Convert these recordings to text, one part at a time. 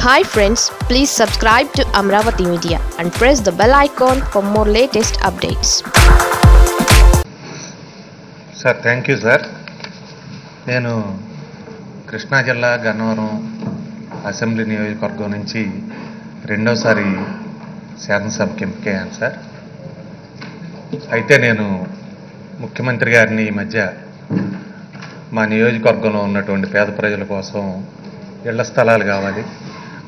Hi friends please subscribe to Amaravati media and press the bell icon for more latest updates sir thank you sir నేను కృష్ణా జిల్లా Gannavaram assembly నియోజకవర్గం నుంచి రెండోసారి శాసనసభకి ఎంపికయ్యాను sir అయితే నేను ముఖ్యమంత్రి గారిని ఈ మధ్య మా నియోజకవర్గంలో ఉన్నటువంటి పేద ప్రజల కోసం ఇళ్ళ స్థలాలు కావాలి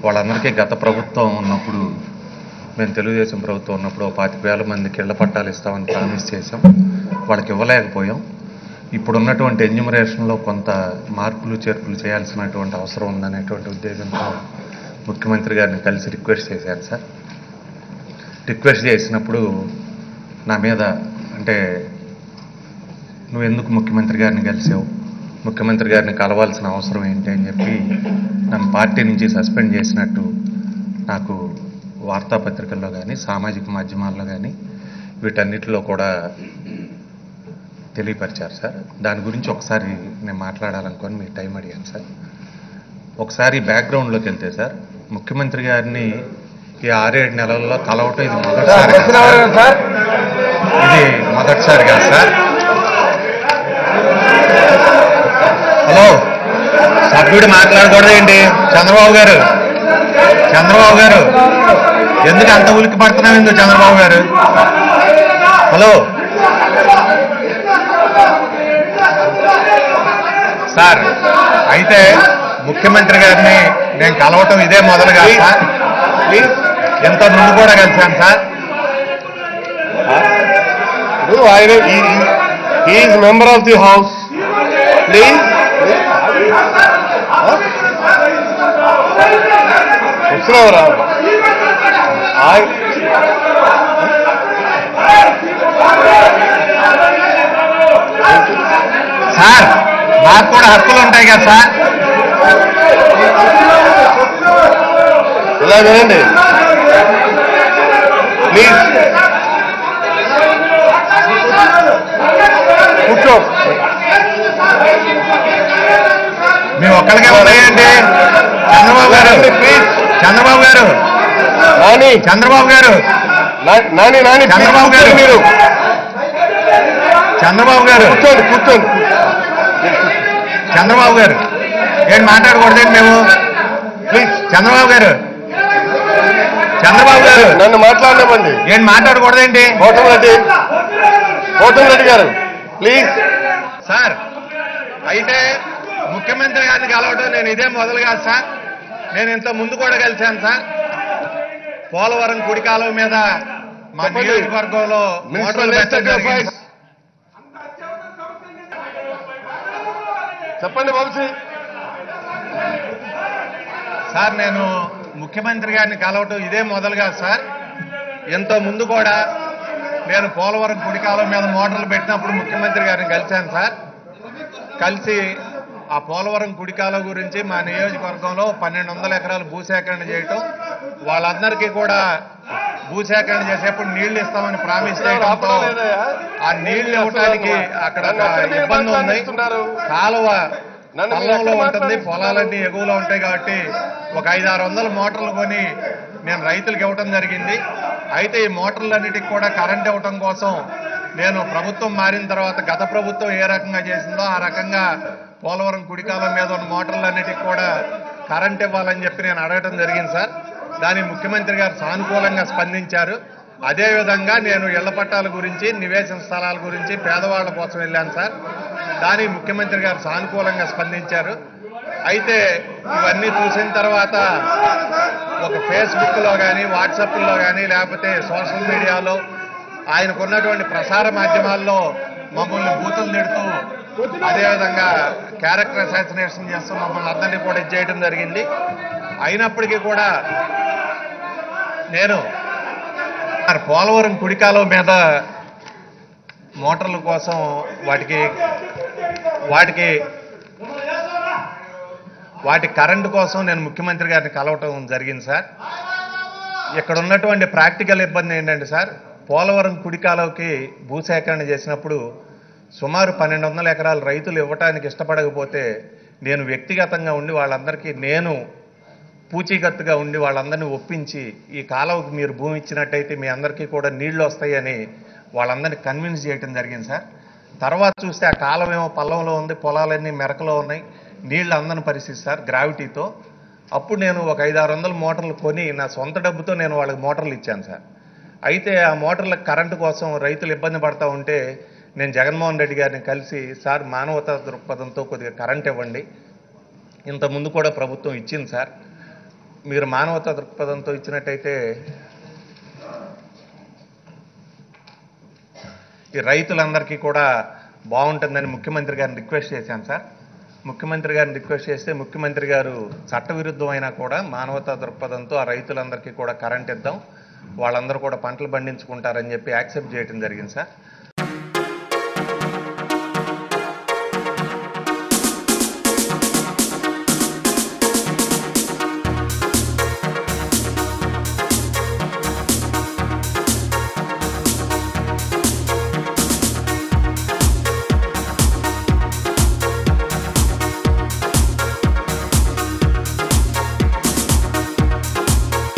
వాళ్ళందరికీ గత ప్రభుత్వం ఉన్నప్పుడు మేము తెలుగుదేశం ప్రభుత్వం ఉన్నప్పుడు పాతిక వేల మందికి ఇళ్ళ పట్టాలు ఇస్తామని ప్రామిస్ చేసాం వాళ్ళకి ఇవ్వలేకపోయాం. ఇప్పుడు ఉన్నటువంటి ఎన్యూమరేషన్లో కొంత మార్పులు చేర్పులు చేయాల్సినటువంటి అవసరం ఉందనేటువంటి ఉద్దేశంతో ముఖ్యమంత్రి గారిని కలిసి రిక్వెస్ట్ చేశాను సార్. రిక్వెస్ట్ చేసినప్పుడు నా మీద అంటే నువ్వు ఎందుకు ముఖ్యమంత్రి గారిని కలిసావు? ముఖ్యమంత్రి గారిని కలవాల్సిన అవసరం ఏంటి అని చెప్పి నన్ను పార్టీ నుంచి సస్పెండ్ చేసినట్టు నాకు వార్తాపత్రికల్లో కానీ సామాజిక మాధ్యమాల్లో కానీ వీటన్నిటిలో కూడా తెలియపరిచారు సార్. దాని గురించి ఒకసారి నేను మాట్లాడాలనుకొని మీ టైం అడిగాను సార్. ఒకసారి బ్యాక్గ్రౌండ్లోకి వెళ్తే సార్ ముఖ్యమంత్రి గారిని ఈ ఆరేడు నెలల్లో కలవటం ఇది మొదటిసారి. ఇది మొదటిసారి కాదు సార్. సభ్యుడు మాట్లాడకూడదేంటి చంద్రబాబు గారు. చంద్రబాబు గారు. ఎందుకు అంత ఉలికి పడుతున్నావు ఎందుకు చంద్రబాబు గారు? హలో. సార్ అయితే ముఖ్యమంత్రి గారిని నేను కలవటం ఇదే మొదలు కాదు సార్. ప్లీజ్ ఎంత ముందు కూడా కలిశాను సార్. ఆయన is member of the house please ఆయన సార్ నాకు కూడా హక్కులు ఉంటాయి కదా సార్. ఇలా వినండి ప్లీజ్ కూర్చో. మేము ఒక్కరికే ఉన్నాయండి చంద్రబాబు గారు ప్లీజ్ చంద్రబాబు గారు. నాని. చంద్రబాబు గారు. నాని నాని చంద్రబాబు గారు. మీరు. చంద్రబాబు గారు. కూర్చోండి కూర్చోండి. చంద్రబాబు గారు. ఏంటి మాట్లాడకూడదండి మేము? ప్లీజ్ చంద్రబాబు గారు. చంద్రబాబు గారు. నన్ను మాట్లాడనివ్వండి. ఏంటి మాట్లాడకూడదేంటి గౌతమ్ రెడ్డి. గౌతమ్ రెడ్డి గారు. ప్లీజ్. సార్ అయితే ముఖ్యమంత్రి గారిని కలవడం నేను ఇదే మొదలు కాదు సార్. నేను ఇంత ముందు కూడా కలిశాను సార్. పోలవరం కుడికాలం మీద మా. నియోజకవర్గంలో. చెప్పండి వంశీ. సార్ నేను ముఖ్యమంత్రి గారిని కలవటం ఇదే మొదలు కాదు సార్. ఎంతో ముందు కూడా నేను పోలవరం కుడికాలం మీద మోటార్లు పెట్టినప్పుడు ముఖ్యమంత్రి గారిని కలిశాను సార్. కలిసి ఆ పోలవరం కుడికాలం గురించి మా నియోజకవర్గంలో పన్నెండు వందల ఎకరాలు భూసేకరణ చేయటం వాళ్ళందరికీ కూడా భూసేకరణ చేసేప్పుడు నీళ్ళు ఇస్తామని ప్రామిస్ చేయడంతో ఆ? నీళ్ళు ఇవ్వటానికి అక్కడ ఇబ్బంది ఉంది. కాలువ ఎక్కడ ఉంటుంది? పొలాలన్నీ ఎగువలో ఉంటాయి కాబట్టి ఒక ఐదు ఆరు వందల మోటార్లు కొని నేను రైతులకు ఇవ్వటం జరిగింది. అయితే ఈ మోటార్లన్నిటికి కూడా కరెంట్ ఇవ్వటం కోసం నేను ప్రభుత్వం మారిన తర్వాత గత ప్రభుత్వం ఏ రకంగా చేసిందో ఆ రకంగా పోలవరం కుడికాలం మీద ఉన్న మోటార్లన్నిటికి కూడా కరెంట్ ఇవ్వాలని చెప్పి నేను అడగటం జరిగింది సార్. దానికి ముఖ్యమంత్రి గారు సానుకూలంగా స్పందించారు. అదేవిధంగా నేను ఇళ్ళ పట్టాల గురించి నివేశన స్థలాల గురించి పేదవాళ్ళ కోసం వెళ్ళాను సార్. దానికి ముఖ్యమంత్రి గారు సానుకూలంగా స్పందించారు. అయితే ఇవన్నీ చూసిన తర్వాత ఒక ఫేస్బుక్లో కానీ వాట్సాప్లో కానీ లేకపోతే సోషల్ మీడియాలో ఆయనకున్నటువంటి ప్రసార మాధ్యమాల్లో మమ్మల్ని బూతులు తిడుతూ అదేవిధంగా క్యారెక్టర్ అసాసినేషన్ చేస్తూ మమ్మల్ని అందరినీ కూడా ఇది చేయడం జరిగింది. అయినప్పటికీ కూడా నేను పోలవరం కుడికాలం మీద మోటార్ల కోసం వాటికి వాటికి వాటి కరెంటు కోసం నేను ముఖ్యమంత్రి గారిని కలవటం జరిగింది సార్. ఇక్కడ ఉన్నటువంటి ప్రాక్టికల్ ఇబ్బంది ఏంటంటే సార్? పోలవరం కుడికాలకి భూసేకరణ చేసినప్పుడు సుమారు పన్నెండు వందల ఎకరాలు రైతులు ఇవ్వటానికి ఇష్టపడకపోతే నేను వ్యక్తిగతంగా ఉండి వాళ్ళందరికీ నేను పూచీకత్తుగా ఉండి వాళ్ళందరినీ ఒప్పించి ఈ కాలువకు మీరు భూమి ఇచ్చినట్టయితే మీ అందరికీ కూడా నీళ్ళు వస్తాయని వాళ్ళందరినీ కన్విన్స్ చేయడం జరిగింది సార్. తర్వాత చూస్తే ఆ కాలం ఏమో పల్లంలో ఉంది పొలాలన్నీ మెరకలో ఉన్నాయి నీళ్ళు అందని పరిస్థితి సార్ గ్రావిటీతో. అప్పుడు నేను ఒక ఐదు ఆరు వందల మోటార్లు కొని నా సొంత డబ్బుతో నేను వాళ్ళకి మోటార్లు ఇచ్చాను సార్. అయితే ఆ మోటార్ల కరెంటు కోసం రైతులు ఇబ్బంది పడతా ఉంటే నేను జగన్మోహన్ రెడ్డి గారిని కలిసి సార్ మానవతా దృక్పథంతో కొద్దిగా కరెంట్ ఇవ్వండి. ఇంతకుముందు ముందు కూడా ప్రభుత్వం ఇచ్చింది సార్. మీరు మానవతా దృక్పథంతో ఇచ్చినట్టయితే ఈ రైతులందరికీ కూడా బాగుంటుందని ముఖ్యమంత్రి గారిని రిక్వెస్ట్ చేశాను సార్. ముఖ్యమంత్రి గారిని రిక్వెస్ట్ చేస్తే ముఖ్యమంత్రి గారు చట్టవిరుద్ధమైనా కూడా మానవతా దృక్పథంతో ఆ రైతులందరికీ కూడా కరెంట్ ఇద్దాం. వాళ్ళందరూ కూడా పంటలు పండించుకుంటారని చెప్పి యాక్సెప్ట్ చేయడం జరిగింది సార్.